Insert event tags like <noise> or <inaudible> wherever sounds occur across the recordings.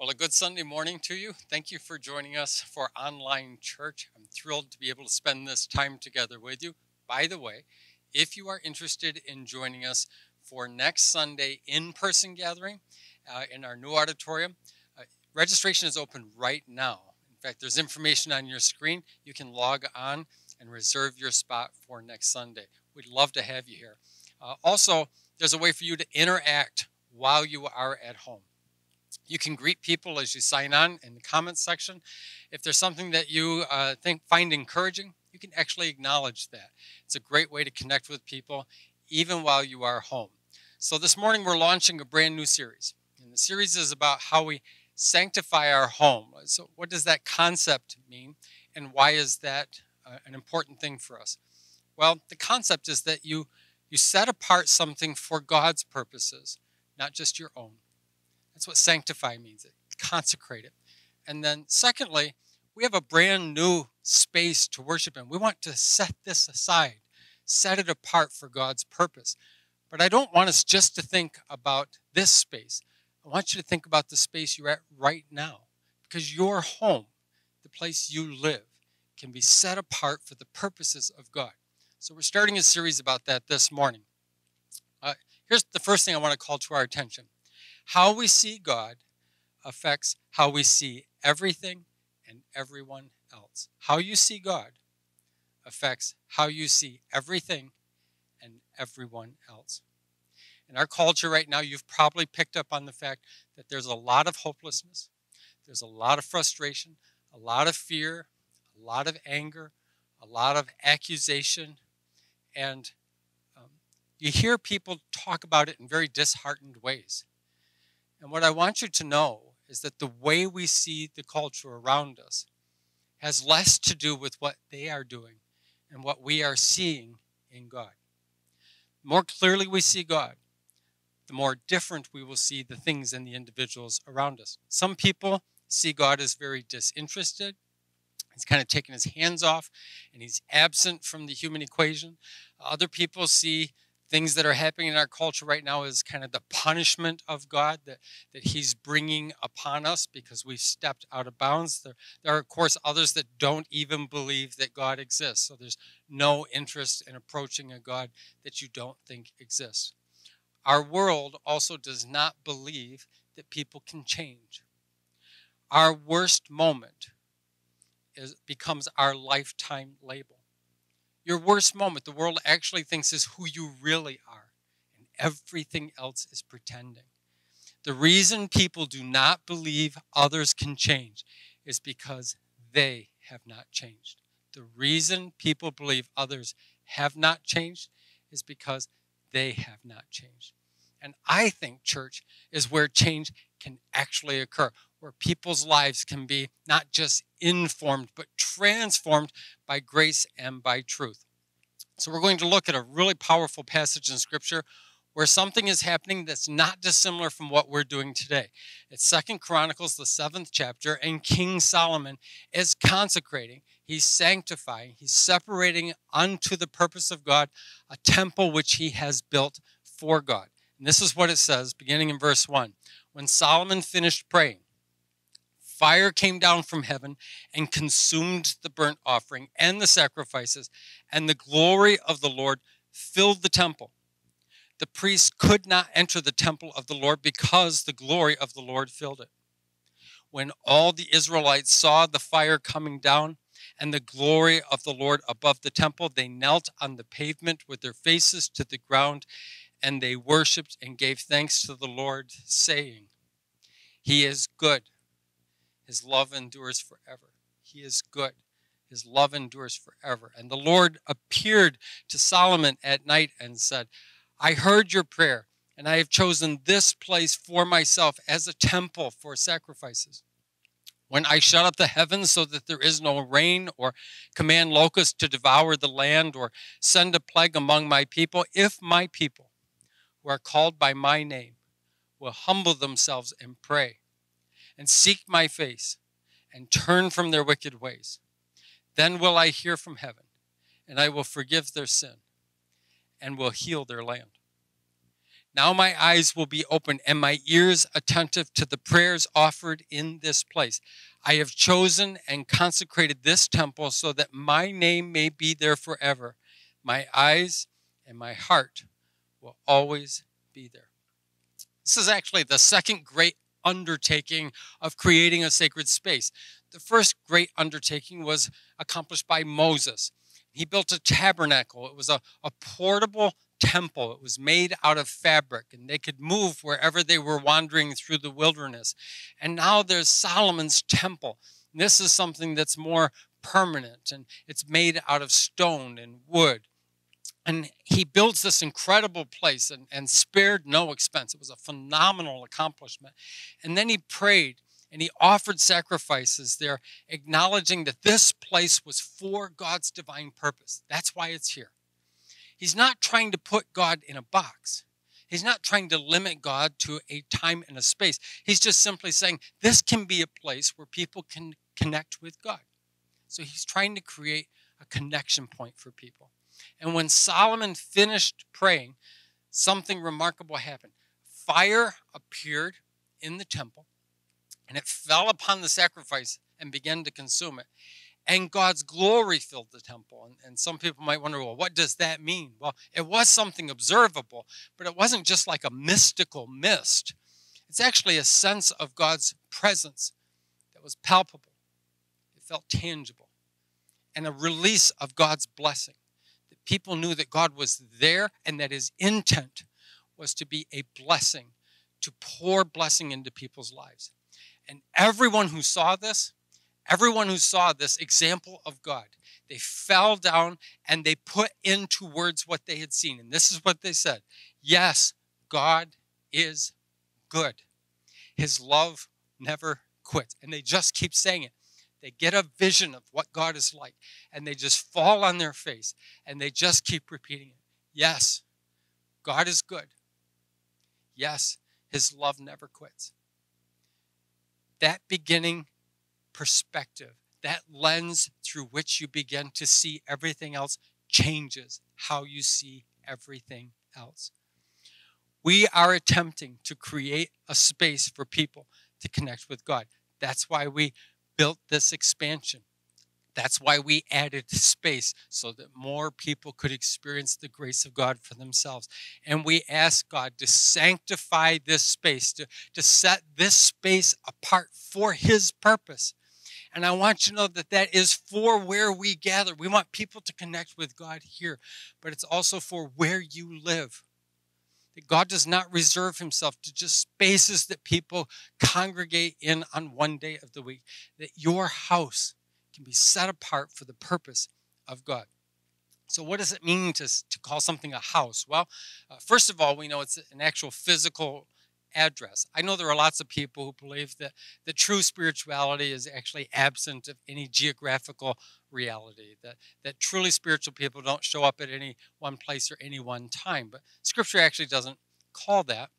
Well, a good Sunday morning to you. Thank you for joining us for online church. I'm thrilled to be able to spend this time together with you. By the way, if you are interested in joining us for next Sunday in person gathering uh, in our new auditorium, uh, registration is open right now. In fact, there's information on your screen. You can log on and reserve your spot for next Sunday. We'd love to have you here. Uh, also, there's a way for you to interact while you are at home. You can greet people as you sign on in the comments section. If there's something that you uh, think find encouraging, you can actually acknowledge that. It's a great way to connect with people even while you are home. So this morning we're launching a brand new series. And the series is about how we sanctify our home. So what does that concept mean and why is that uh, an important thing for us? Well, the concept is that you you set apart something for God's purposes, not just your own. That's what sanctify means. It consecrate it. And then secondly, we have a brand new space to worship in. We want to set this aside, set it apart for God's purpose. But I don't want us just to think about this space. I want you to think about the space you're at right now because your home, the place you live, can be set apart for the purposes of God. So we're starting a series about that this morning. Uh, here's the first thing I want to call to our attention how we see God affects how we see everything and everyone else. How you see God affects how you see everything and everyone else. In our culture right now, you've probably picked up on the fact that there's a lot of hopelessness, there's a lot of frustration, a lot of fear, a lot of anger, a lot of accusation, and um, you hear people talk about it in very disheartened ways. And what I want you to know is that the way we see the culture around us has less to do with what they are doing and what we are seeing in God. The more clearly we see God, the more different we will see the things and the individuals around us. Some people see God as very disinterested. He's kind of taken his hands off and he's absent from the human equation. Other people see things that are happening in our culture right now is kind of the punishment of God that, that He's bringing upon us because we've stepped out of bounds. There, there are, of course, others that don't even believe that God exists. So there's no interest in approaching a God that you don't think exists. Our world also does not believe that people can change. Our worst moment is, becomes our lifetime label. Your worst moment, the world actually thinks is who you really are, and everything else is pretending. The reason people do not believe others can change is because they have not changed. The reason people believe others have not changed is because they have not changed. And I think church is where change can actually occur, where people's lives can be not just informed, but transformed by grace and by truth. So we're going to look at a really powerful passage in Scripture where something is happening that's not dissimilar from what we're doing today. It's Second Chronicles, the seventh chapter, and King Solomon is consecrating, he's sanctifying, he's separating unto the purpose of God a temple which he has built for God. And this is what it says, beginning in verse 1. When Solomon finished praying, fire came down from heaven and consumed the burnt offering and the sacrifices, and the glory of the Lord filled the temple. The priests could not enter the temple of the Lord because the glory of the Lord filled it. When all the Israelites saw the fire coming down and the glory of the Lord above the temple, they knelt on the pavement with their faces to the ground, and they worshiped and gave thanks to the Lord, saying, He is good his love endures forever. He is good. His love endures forever. And the Lord appeared to Solomon at night and said, I heard your prayer, and I have chosen this place for myself as a temple for sacrifices. When I shut up the heavens so that there is no rain, or command locusts to devour the land, or send a plague among my people, if my people, who are called by my name, will humble themselves and pray and seek my face and turn from their wicked ways. Then will I hear from heaven, and I will forgive their sin and will heal their land. Now my eyes will be open and my ears attentive to the prayers offered in this place. I have chosen and consecrated this temple so that my name may be there forever. My eyes and my heart will always be there. This is actually the second great undertaking of creating a sacred space. The first great undertaking was accomplished by Moses. He built a tabernacle. It was a, a portable temple. It was made out of fabric, and they could move wherever they were wandering through the wilderness. And now there's Solomon's temple. This is something that's more permanent, and it's made out of stone and wood. And he builds this incredible place and, and spared no expense. It was a phenomenal accomplishment. And then he prayed and he offered sacrifices there, acknowledging that this place was for God's divine purpose. That's why it's here. He's not trying to put God in a box. He's not trying to limit God to a time and a space. He's just simply saying this can be a place where people can connect with God. So he's trying to create a connection point for people. And when Solomon finished praying, something remarkable happened. Fire appeared in the temple, and it fell upon the sacrifice and began to consume it and God's glory filled the temple. And, and, some people might wonder, well, what does that mean? Well, it was something observable, but it wasn't just like a mystical mist. It's actually a sense of God's presence that was palpable, it felt tangible, and a release of God's blessing. People knew that God was there and that his intent was to be a blessing, to pour blessing into people's lives. And everyone who saw this, Everyone who saw this example of God, they fell down and they put into words what they had seen. And this is what they said Yes, God is good. His love never quits. And they just keep saying it. They get a vision of what God is like and they just fall on their face and they just keep repeating it. Yes, God is good. Yes, his love never quits. That beginning perspective, that lens through which you begin to see everything else changes how you see everything else. We are attempting to create a space for people to connect with God. That's why we built this expansion. That's why we added space so that more people could experience the grace of God for themselves. And we ask God to sanctify this space, to, to set this space apart for His purpose. And I want you to know that that is for where we gather. We want people to connect with God here, but it's also for where you live. That God does not reserve himself to just spaces that people congregate in on one day of the week. That your house can be set apart for the purpose of God. So, what does it mean to, to call something a house? Well, uh, first of all, we know it's an actual physical address. I know there are lots of people who believe that the true spirituality is actually absent of any geographical reality, that, that truly spiritual people don't show up at any one place or any one time. But Scripture actually doesn't call that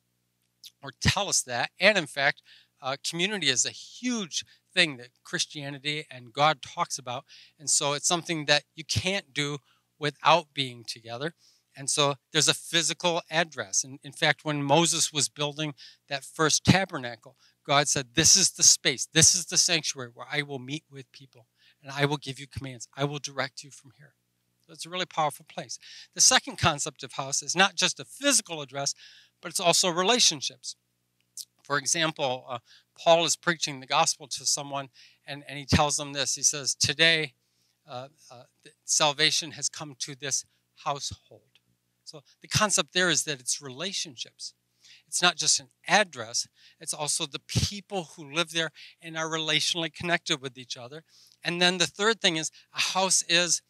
or tell us that. And in fact, uh, community is a huge thing that Christianity and God talks about. And so it's something that you can't do without being together. And so there's a physical address. And in fact, when Moses was building that first tabernacle, God said, This is the space, this is the sanctuary where I will meet with people and I will give you commands. I will direct you from here. So it's a really powerful place. The second concept of house is not just a physical address, but it's also relationships. For example, uh, Paul is preaching the gospel to someone and, and he tells them this. He says, Today, uh, uh, salvation has come to this household. So the concept there is that it's relationships. It's not just an address, it's also the people who live there and are relationally connected with each other. And then the third thing is a house is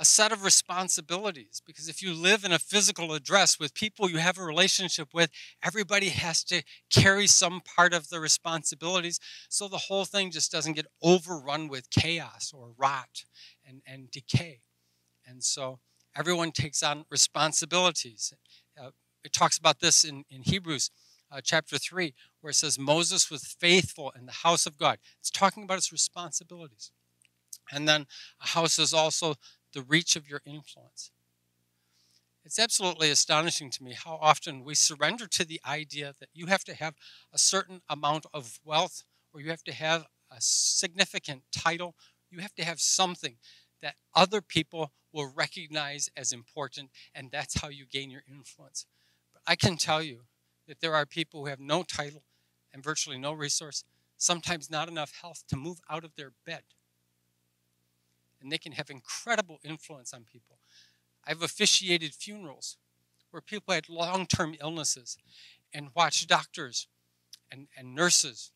a set of responsibilities because if you live in a physical address with people you have a relationship with, everybody has to carry some part of the responsibilities so the whole thing just doesn't get overrun with chaos or rot and, and decay. And so everyone takes on responsibilities. Uh, it talks about this in, in Hebrews uh, chapter 3, where it says, Moses was faithful in the house of God. It's talking about his responsibilities. And then a house is also the reach of your influence. It's absolutely astonishing to me how often we surrender to the idea that you have to have a certain amount of wealth or you have to have a significant title, you have to have something that other people will recognize as important, and that's how you gain your influence. But I can tell you that there are people who have no title and virtually no resource, sometimes not enough health to move out of their bed. And they can have incredible influence on people. I've officiated funerals where people had long term illnesses and watched doctors and, and nurses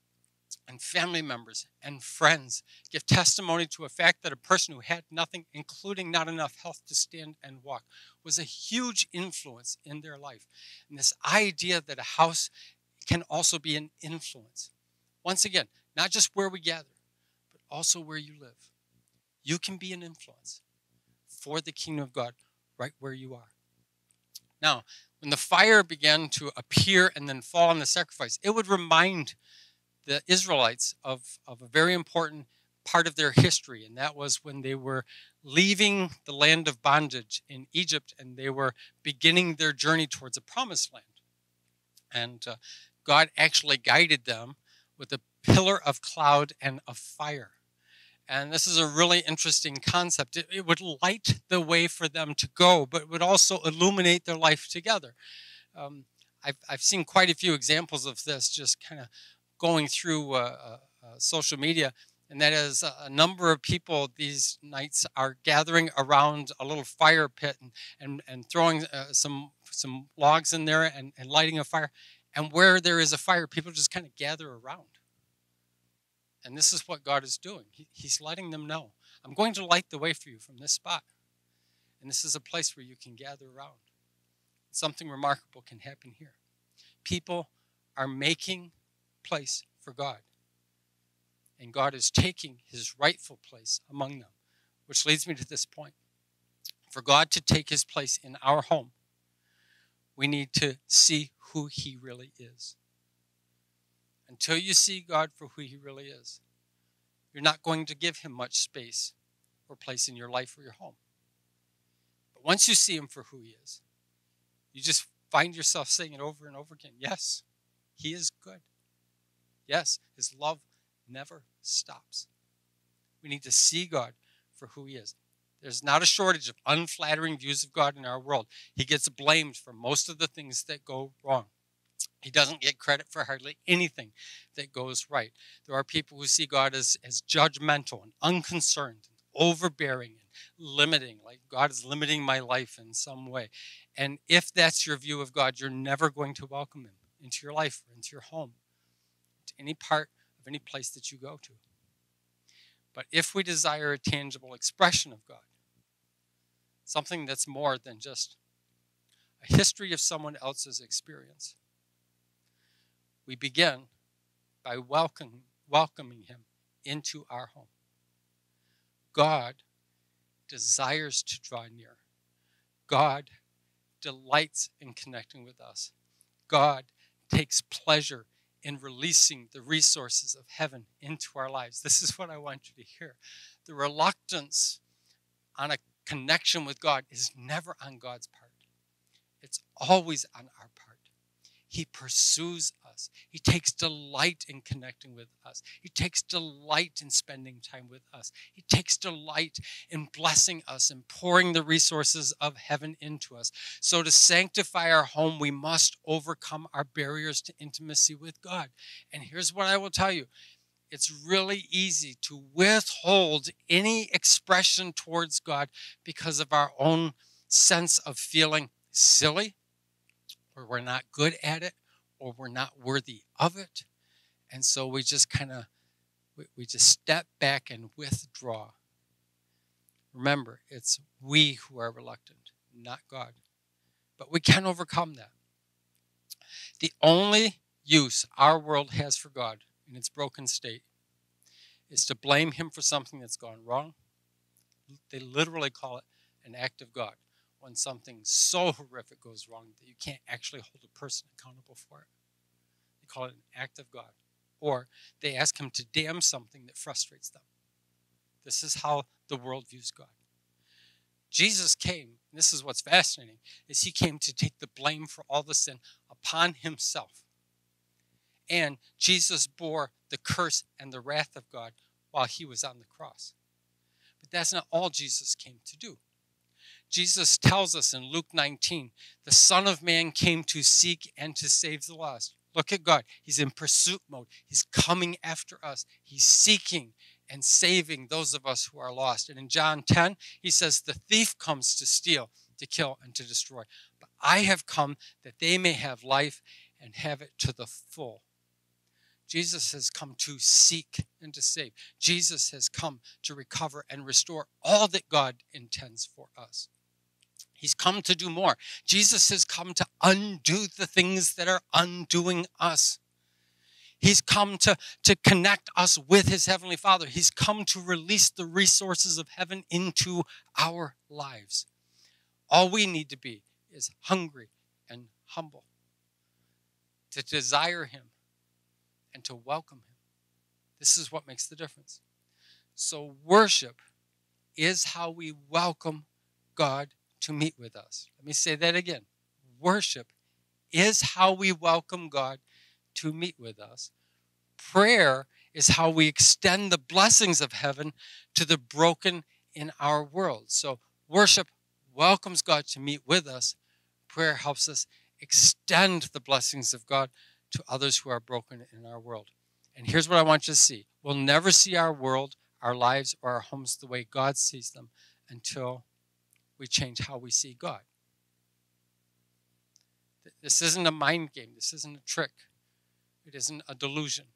and family members and friends give testimony to a fact that a person who had nothing, including not enough health to stand and walk, was a huge influence in their life. And this idea that a house can also be an influence. Once again, not just where we gather, but also where you live. You can be an influence for the kingdom of God right where you are. Now, when the fire began to appear and then fall on the sacrifice, it would remind the Israelites of, of a very important part of their history, and that was when they were leaving the land of bondage in Egypt and they were beginning their journey towards a promised land. And uh, God actually guided them with a pillar of cloud and of fire. And this is a really interesting concept. It, it, would light the way for them to go, but would also illuminate their life together. Um, I've, I've seen quite a few examples of this just kind of going through uh, uh, uh, social media, and that is a number of people these nights are gathering around a little fire pit and, and, and throwing uh, some, some logs in there and, and lighting a fire. And where there is a fire, people just kind of gather around. And this is what God is doing. He, he's letting them know I'm going to light the way for you from this spot. And this is a place where you can gather around. Something remarkable can happen here. People are making place for God. And God is taking his rightful place among them, which leads me to this point. For God to take his place in our home, we need to see who he really is. Until you see God for who he really is, you're not going to give him much space or place in your life or your home. But once you see him for who he is, you just find yourself saying it over and over again Yes, he is good. Yes, his love never stops. We need to see God for who he is. There's not a shortage of unflattering views of God in our world. He gets blamed for most of the things that go wrong. He doesn't get credit for hardly anything that goes right. There are people who see God as, as judgmental and unconcerned, and overbearing and limiting, like God is limiting my life in some way. And if that's your view of God, you're never going to welcome him into your life or into your home any part of any place that you go to. But if we desire a tangible expression of God, something that's more than just a history of someone else's experience, we begin by welcoming him into our home. God desires to draw near. God delights in connecting with us. God takes pleasure in releasing the resources of heaven into our lives. This is what I want you to hear. The reluctance on a connection with God is never on God's part, it's always on our part. He pursues us. He takes delight in connecting with us. He takes delight in spending time with us. He takes delight in blessing us and pouring the resources of heaven into us. So, to sanctify our home, we must overcome our barriers to intimacy with God. And here's what I will tell you it's really easy to withhold any expression towards God because of our own sense of feeling silly or we're not good at it, or we're not worthy of it. And so we just kind of we, we just step back and withdraw. Remember, it's we who are reluctant, not God. But we can overcome that. The only use our world has for God in its broken state is to blame Him for something that's gone wrong. They literally call it an act of God when something so <laughs> horrific goes wrong that you can't actually hold a person accountable for it. They call it an act of God. Or they ask him to damn something that frustrates them. This is how the world views God. Jesus came, this is what's fascinating, is he came to take the blame for all the sin upon himself. And Jesus bore the curse and the wrath of God while he was on the cross. But that's not all Jesus came to do. Jesus tells us in Luke 19, the Son of Man came to seek and to save the lost. Look at God. He's in pursuit mode. He's coming after us. He's seeking and saving those of us who are lost. And in John 10, he says, The thief comes to steal, to kill, and to destroy. But I have come that they may have life and have it to the full. Jesus has come to seek and to save. Jesus has come to recover and restore all that God intends for us. He's come to do more. Jesus has come to undo the things that are undoing us. He's come to, to connect us with his heavenly Father. He's come to release the resources of heaven into our lives. All we need to be is hungry and humble, to desire him and to welcome him. This is what makes the difference. So, worship is how we welcome God to meet with us. Let me say that again. Worship is how we welcome God to meet with us. Prayer is how we extend the blessings of heaven to the broken in our world. So, worship welcomes God to meet with us. Prayer helps us extend the blessings of God to others who are broken in our world. And here's what I want you to see we'll never see our world, our lives, or our homes the way God sees them until we change how we see God. This isn't a mind game, this isn't a trick, it isn't a delusion.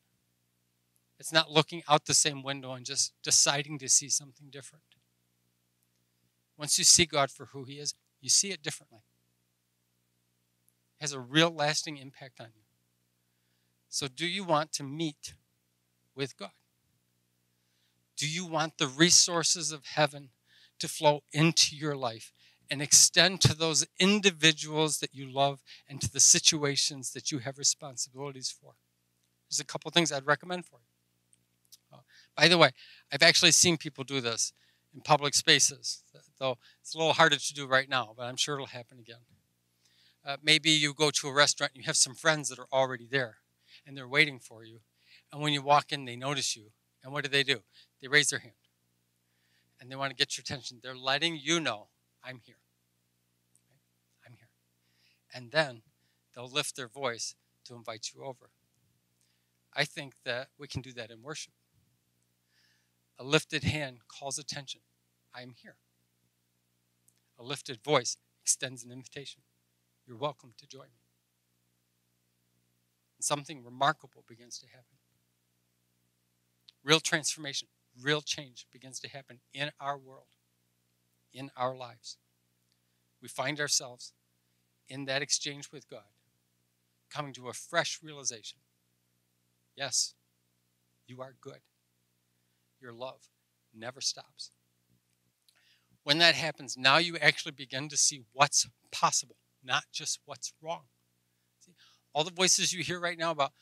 It's not looking out the same window and just deciding to see something different. Once you see God for who He is, you see it differently. It has a real lasting impact on you. So, do you want to meet with God? Do you want the resources of heaven to flow into your life and extend to those individuals that you love and to the situations that you have responsibilities for? There's a couple things I'd recommend for you. By the way, I've actually seen people do this in public spaces, though it's a little harder to do right now, but I'm sure it'll happen again. Uh, maybe you go to a restaurant and you have some friends that are already there and they're waiting for you. And when you walk in, they notice you. And what do they do? They raise their hand and they want to get your attention. They're letting you know, I'm here. I'm here. And then they'll lift their voice to invite you over. I think that we can do that in worship. A lifted hand calls attention. I am here. A lifted voice extends an invitation. You're welcome to join me. And something remarkable begins to happen. Real transformation, real change begins to happen in our world, in our lives. We find ourselves in that exchange with God, coming to a fresh realization yes, you are good your love never stops. When that happens, now you actually begin to see what's possible, not just what's wrong. See, all the voices you hear right now about,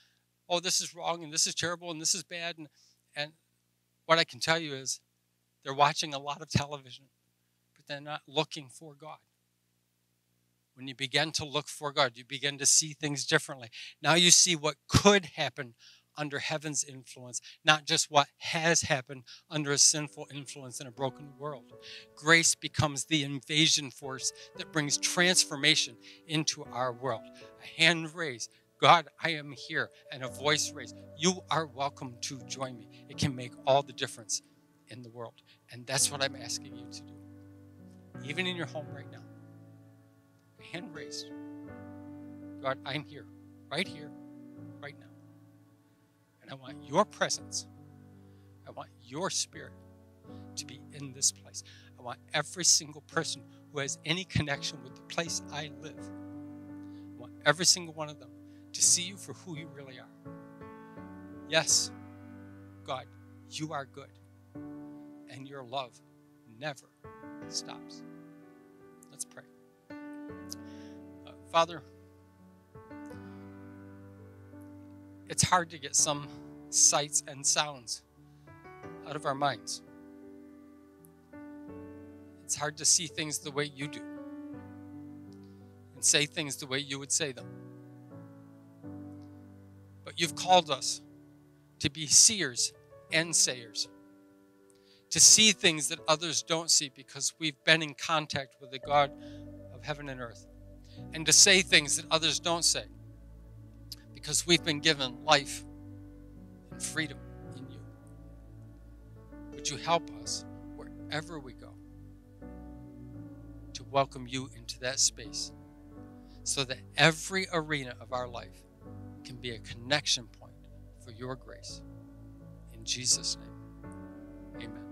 oh, this is wrong and this is terrible and this is bad, and, and what I can tell you is they're watching a lot of television, but they're not looking for God. When you begin to look for God, you begin to see things differently. Now you see what could happen under heaven's influence, not just what has happened under a sinful influence in a broken world. Grace becomes the invasion force that brings transformation into our world. A hand raised, God, I am here, and a voice raised, you are welcome to join me. It can make all the difference in the world. And that's what I'm asking you to do. Even in your home right now, hand raised. God, I'm here, right here, right now. And I want your presence. I want your spirit to be in this place. I want every single person who has any connection with the place I live. I want every single one of them to see you for who you really are. Yes, God, you are good, and your love never stops. Let's pray. Uh, Father, it's hard to get some sights and sounds out of our minds. It's hard to see things the way you do and say things the way you would say them. You've called us to be seers and sayers, to see things that others don't see because we've been in contact with the God of heaven and earth, and to say things that others don't say because we've been given life and freedom in you. Would you help us wherever we go to welcome you into that space? so that every arena of our life can be a connection point for your grace. In Jesus' name, amen.